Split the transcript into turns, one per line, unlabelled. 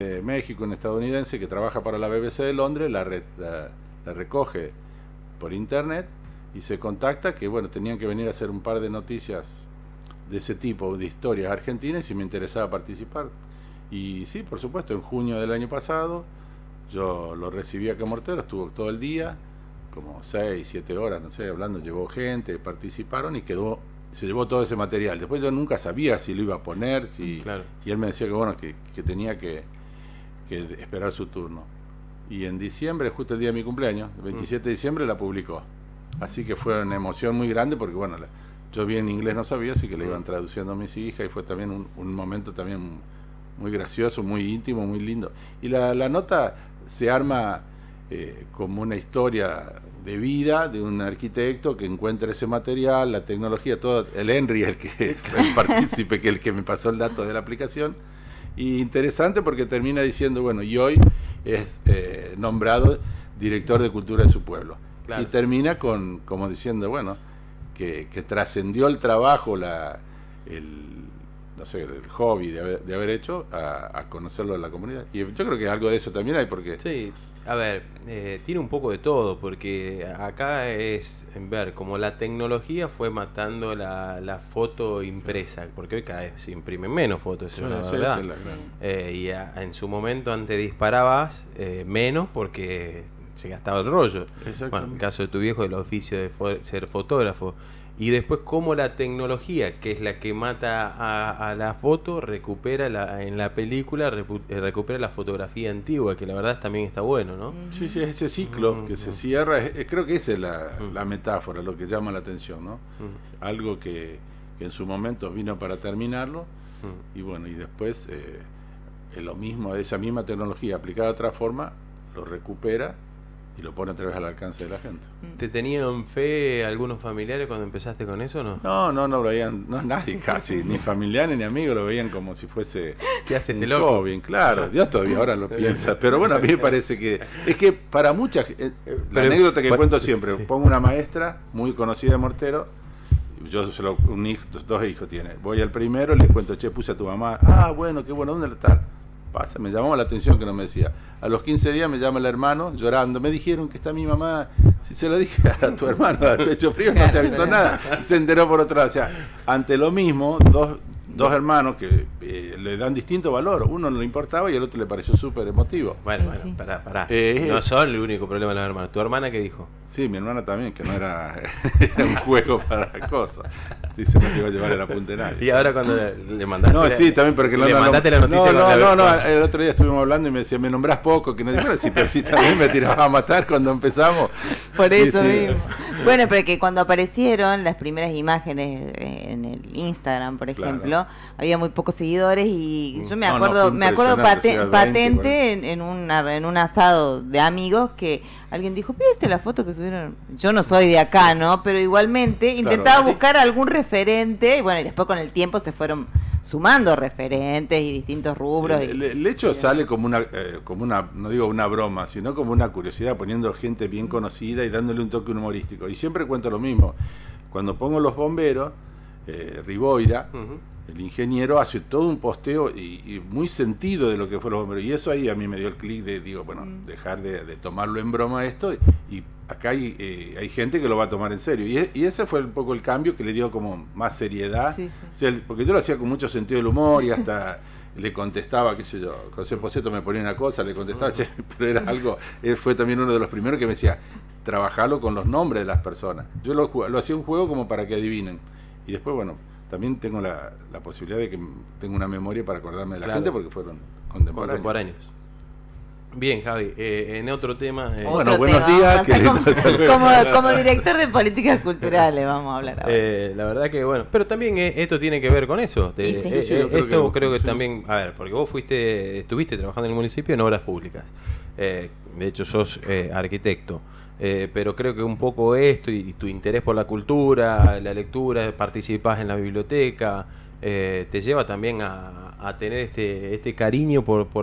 de México, un estadounidense que trabaja para la BBC de Londres, la, recoge por internet y se contacta que bueno, tenían que venir a hacer un par de noticias de ese tipo, de historias argentinas, y me interesaba participar. Y sí, por supuesto, en junio del año pasado yo lo recibí acá Mortero, estuvo todo el día, como 6, 7 horas, no sé, hablando, llevó gente, participaron y quedó, se llevó todo ese material. Después yo nunca sabía si lo iba a poner, si, y él me decía que bueno, que, tenía que, esperar su turno. Y en diciembre, justo el día de mi cumpleaños, el 27 de diciembre, la publicó. Así que fue una emoción muy grande porque bueno, yo bien inglés no sabía, así que le iban traduciendo a mis hijas y fue también un, momento también muy gracioso, muy íntimo, muy lindo. Y la, la nota se arma eh, como una historia de vida de un arquitecto que encuentra ese material, la tecnología, todo, el Henry, el que el partícipe, que el que me pasó el dato de la aplicación. Y interesante porque termina diciendo, bueno, y hoy es eh, nombrado director de cultura de su pueblo. Y termina con, como diciendo, bueno, que, trascendió el trabajo, la, el, no sé, el hobby de haber, hecho a, a, conocerlo en la comunidad. Y yo creo que algo de eso también hay porque...
Sí, a ver, eh, tiene un poco de todo, porque acá es ver como la tecnología fue matando la, foto impresa, porque hoy cada vez se imprimen menos fotos, eso es verdad. Eh, y en su momento antes disparabas eh, menos porque se gastaba el rollo. Bueno, en el caso de tu viejo, el oficio de ser fotógrafo y después cómo la tecnología, que es la que mata a, la foto, recupera la, en la película, eh, recupera la fotografía antigua, que la verdad también está bueno, ¿no?
Sí, sí, ese ciclo que se cierra, creo que esa es la, metáfora, lo que llama la atención, ¿no? Algo que, en su momento vino para terminarlo, y bueno, y después eh, lo mismo, esa misma tecnología aplicada de otra forma, lo recupera y lo pone otra vez al alcance de la gente.
Mm. ¿Te tenían fe algunos familiares cuando empezaste con eso o no?
No, no, no lo veían, no nadie casi, ni familiares ni amigos lo veían como si fuese
¿Qué hace este loco?
bien, claro, Dios todavía ahora lo piensa, pero bueno, a mí me parece que es que para muchas eh, la anécdota que cuento siempre, pongo una maestra muy conocida de Mortero yo solo un hijo, dos hijos tiene. Voy al primero, le cuento, che, puse a tu mamá. Ah, bueno, qué bueno, ¿dónde está? Pasa? Me llamaba la atención que no me decía. A los 15 días me llama el hermano llorando. Me dijeron que está mi mamá. Si se lo dije a tu hermano al pecho frío, no te avisó nada. Se enteró por otro lado. O sea, ante lo mismo, dos, dos hermanos que eh, le dan distinto valor. Uno no le importaba y el otro le pareció súper emotivo.
Bueno, bueno, pará, pará. Eh, no son el único problema de los hermanos. ¿Tu hermana qué dijo?
Sí, mi hermana también, que no era, un juego para cosas. Dice no te iba a llevar a la punta de nadie.
Y ahora cuando le, mandaste.
No, sí, también porque
le mandaste la noticia.
No, no, no, el otro día estuvimos hablando y me decía, me nombrás poco, que no digo, si, pero si también me tiraba a matar cuando empezamos.
Por eso mismo. Bueno, pero que cuando aparecieron las primeras imágenes en el Instagram, por ejemplo, había muy pocos seguidores y yo me acuerdo, me acuerdo patente en, en, una, en un asado de amigos que alguien dijo, ¿viste la foto que subieron? Yo no soy de acá, ¿no? Pero igualmente intentaba buscar algún referente y bueno, y después con el tiempo se fueron sumando referentes y distintos rubros.
El, hecho sale como una, eh, como una, no digo una broma, sino como una curiosidad, poniendo gente bien conocida y dándole un toque humorístico. Y siempre cuento lo mismo. Cuando pongo los bomberos, eh, Riboira, el ingeniero hace todo un posteo y, muy sentido de lo que fue los bomberos. Y eso ahí a mí me dio el clic de, digo, bueno, mm. dejar de, tomarlo en broma esto. Y acá hay, eh, hay gente que lo va a tomar en serio. Y, y, ese fue un poco el cambio que le dio como más seriedad. porque yo lo hacía con mucho sentido del humor y hasta le contestaba, qué sé yo, José Poseto me ponía una cosa, le contestaba, che, pero era algo, él fue también uno de los primeros que me decía, trabajarlo con los nombres de las personas. Yo lo, lo hacía un juego como para que adivinen. Y después, bueno, también tengo la, la, posibilidad de que tengo una memoria para acordarme de la gente porque fueron contemporáneos.
Bien, Javi, eh, en otro tema.
Eh, bueno, buenos días.
como, director de políticas culturales, vamos a hablar ahora.
Eh, la verdad que, bueno, pero también esto tiene que ver con eso. esto creo que, también, a ver, porque vos fuiste, estuviste trabajando en el municipio en obras públicas. de hecho, sos arquitecto. Eh, pero creo que un poco esto y, tu interés por la cultura, la lectura, participás en la biblioteca, eh, te lleva también a, tener este, este cariño por, por la